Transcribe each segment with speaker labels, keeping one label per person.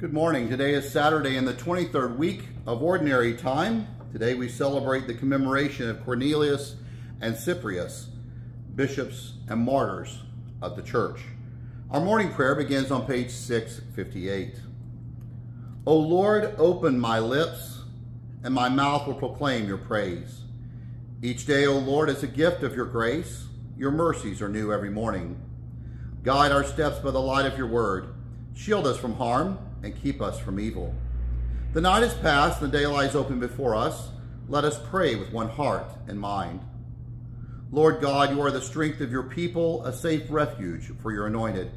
Speaker 1: Good morning. Today is Saturday in the 23rd week of Ordinary Time. Today we celebrate the commemoration of Cornelius and Cyprian, bishops and martyrs of the church. Our morning prayer begins on page 658. O Lord, open my lips, and my mouth will proclaim your praise. Each day, O Lord, is a gift of your grace. Your mercies are new every morning. Guide our steps by the light of your word. Shield us from harm and keep us from evil. The night is past, and the day lies open before us. Let us pray with one heart and mind. Lord God, you are the strength of your people, a safe refuge for your anointed.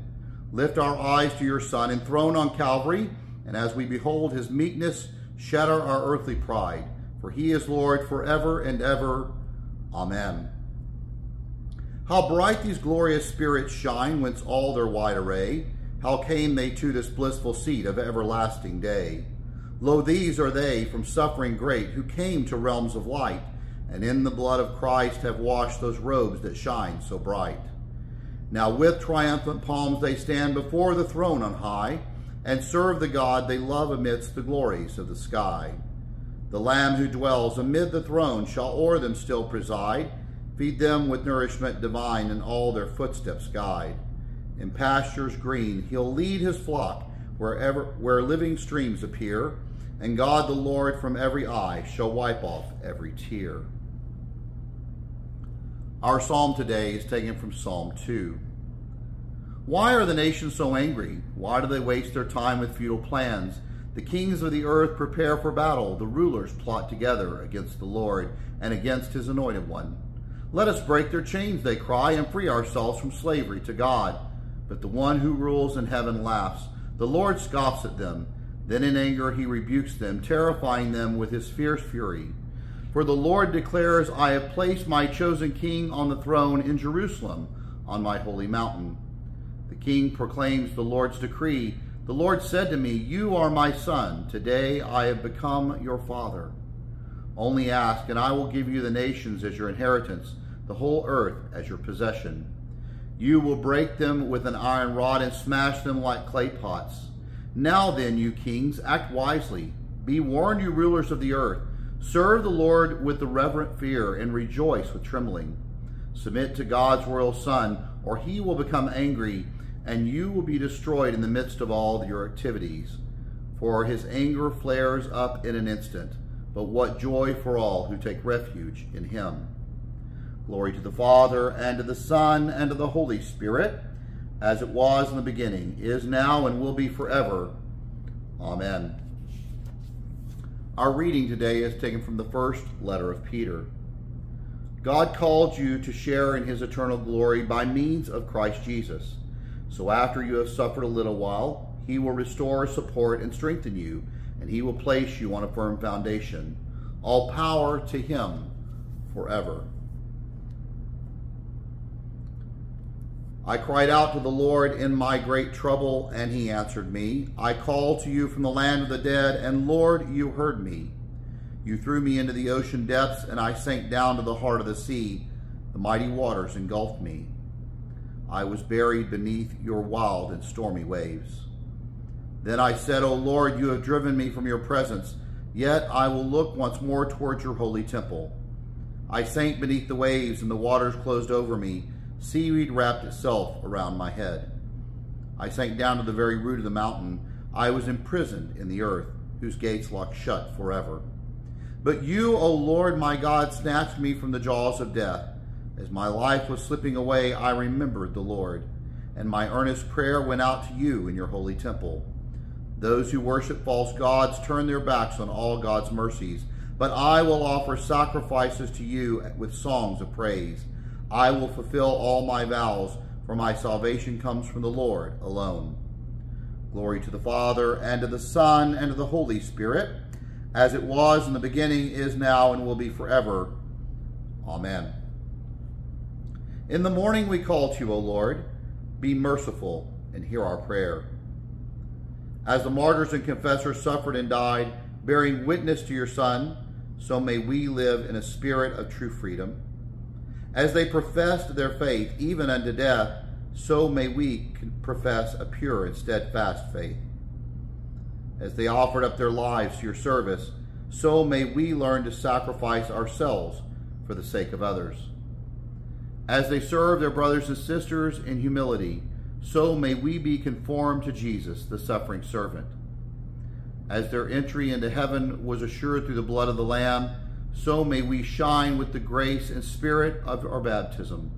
Speaker 1: Lift our eyes to your Son, enthroned on Calvary, and as we behold his meekness, shatter our earthly pride, for he is Lord forever and ever. Amen. How bright these glorious spirits shine, whence all their wide array. How came they to this blissful seat of everlasting day? Lo, these are they from suffering great, who came to realms of light, and in the blood of Christ have washed those robes that shine so bright. Now with triumphant palms they stand before the throne on high, and serve the God they love amidst the glories of the sky. The Lamb who dwells amid the throne shall o'er them still preside, feed them with nourishment divine, and all their footsteps guide. In pastures green he'll lead his flock wherever where living streams appear, and God the Lord from every eye shall wipe off every tear. Our psalm today is taken from Psalm 2. Why are the nations so angry? Why do they waste their time with futile plans? The kings of the earth prepare for battle. The rulers plot together against the Lord and against his anointed one. Let us break their chains, they cry, and free ourselves from slavery to God. But the one who rules in heaven laughs. The Lord scoffs at them. Then in anger he rebukes them, terrifying them with his fierce fury. For the Lord declares, I have placed my chosen king on the throne in Jerusalem, on my holy mountain. The king proclaims the Lord's decree. The Lord said to me, You are my son. Today I have become your father. Only ask, and I will give you the nations as your inheritance, the whole earth as your possession. You will break them with an iron rod and smash them like clay pots. Now then, you kings, act wisely. Be warned, you rulers of the earth. Serve the Lord with the reverent fear and rejoice with trembling. Submit to God's royal Son, or he will become angry, and you will be destroyed in the midst of all your activities. For his anger flares up in an instant, but what joy for all who take refuge in him. Glory to the Father, and to the Son, and to the Holy Spirit, as it was in the beginning, is now, and will be forever. Amen. Our reading today is taken from the first letter of Peter. God called you to share in his eternal glory by means of Christ Jesus. So after you have suffered a little while, he will restore, support, and strengthen you, and he will place you on a firm foundation. All power to him forever. I cried out to the Lord in my great trouble, and he answered me. I called to you from the land of the dead, and Lord, you heard me. You threw me into the ocean depths, and I sank down to the heart of the sea. The mighty waters engulfed me. I was buried beneath your wild and stormy waves. Then I said, O Lord, you have driven me from your presence, yet I will look once more towards your holy temple. I sank beneath the waves, and the waters closed over me. Seaweed wrapped itself around my head. I sank down to the very root of the mountain. I was imprisoned in the earth, whose gates locked shut forever. But you, O Lord my God, snatched me from the jaws of death. As my life was slipping away, I remembered the Lord, and my earnest prayer went out to you in your holy temple. Those who worship false gods turn their backs on all God's mercies, but I will offer sacrifices to you with songs of praise. I will fulfill all my vows, for my salvation comes from the Lord alone. Glory to the Father, and to the Son, and to the Holy Spirit, as it was in the beginning, is now, and will be forever. Amen. In the morning we call to you, O Lord. Be merciful and hear our prayer. As the martyrs and confessors suffered and died, bearing witness to your Son, so may we live in a spirit of true freedom as they professed their faith even unto death, so may we profess a pure and steadfast faith. as they offered up their lives to your service, so may we learn to sacrifice ourselves for the sake of others. As they serve their brothers and sisters in humility, so may we be conformed to Jesus, the suffering servant. As their entry into heaven was assured through the blood of the Lamb, so may we shine with the grace and spirit of our baptism.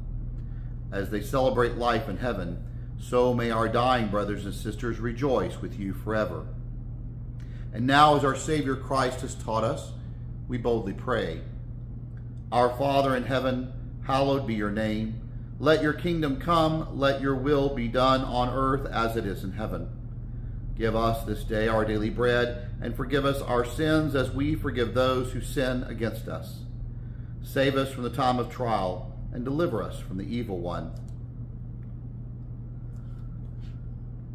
Speaker 1: As they celebrate life in heaven, so may our dying brothers and sisters rejoice with you forever. And now, as our Savior Christ has taught us, we boldly pray. Our Father in heaven, hallowed be your name. Let your kingdom come, let your will be done on earth as it is in heaven. Give us this day our daily bread, and forgive us our sins as we forgive those who sin against us. Save us from the time of trial, and deliver us from the evil one.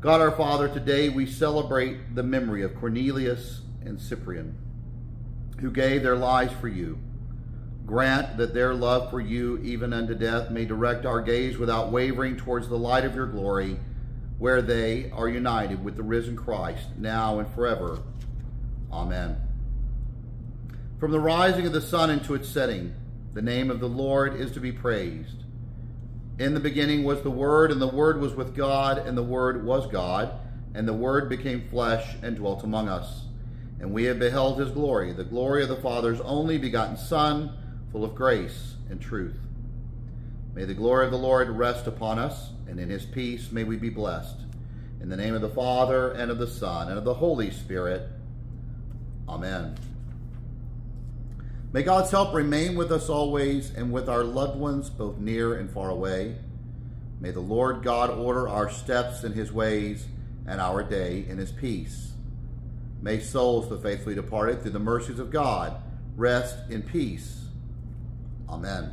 Speaker 1: God our Father, today we celebrate the memory of Cornelius and Cyprian, who gave their lives for you. Grant that their love for you, even unto death, may direct our gaze without wavering towards the light of your glory, where they are united with the risen Christ, now and forever. Amen. From the rising of the sun into its setting, the name of the Lord is to be praised. In the beginning was the Word, and the Word was with God, and the Word was God, and the Word became flesh and dwelt among us. And we have beheld his glory, the glory of the Father's only begotten Son, full of grace and truth. May the glory of the Lord rest upon us, and in his peace may we be blessed. In the name of the Father, and of the Son, and of the Holy Spirit. Amen. May God's help remain with us always and with our loved ones, both near and far away. May the Lord God order our steps in his ways and our day in his peace. May souls the faithfully departed, through the mercies of God, rest in peace. Amen.